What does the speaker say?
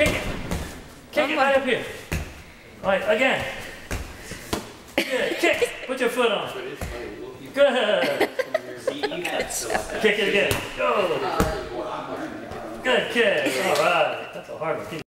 Kick it. Kick it right up here. All right, again. Good. Kick. Put your foot on. Good. Kick it again. Go. Good kick. All right. That's a hard one.